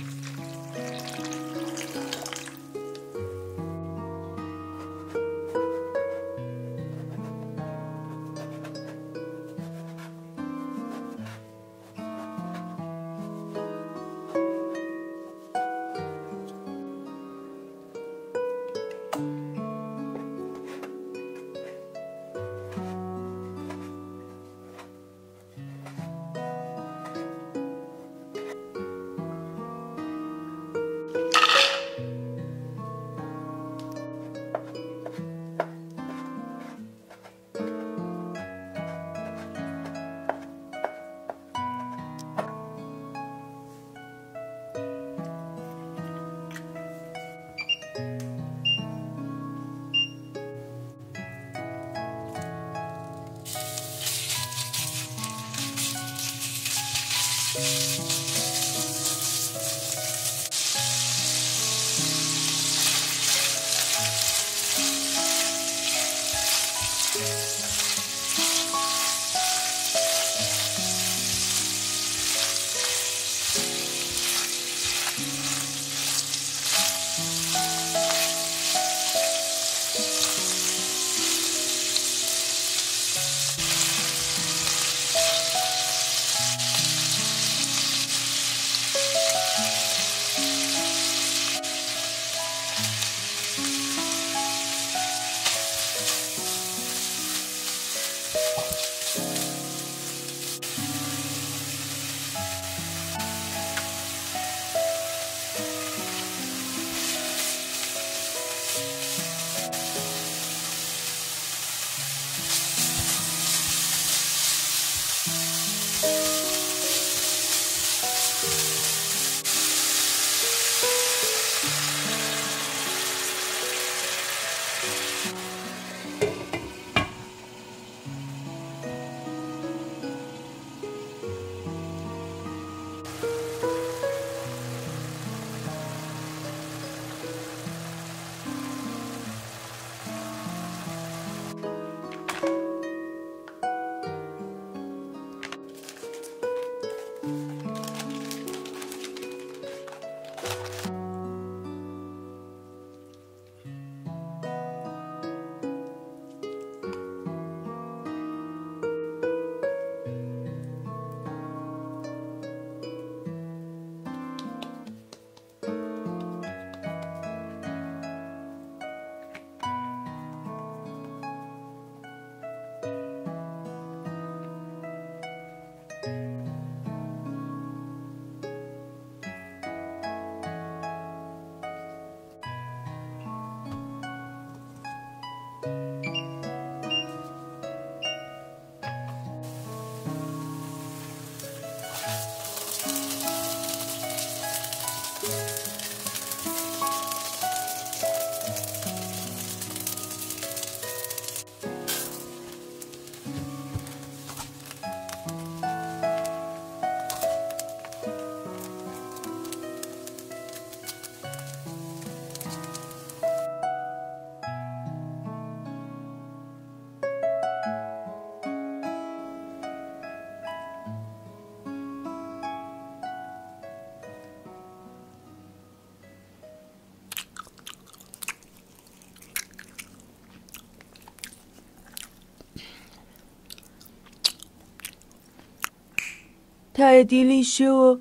Mm-hmm. Música 他的利息哦。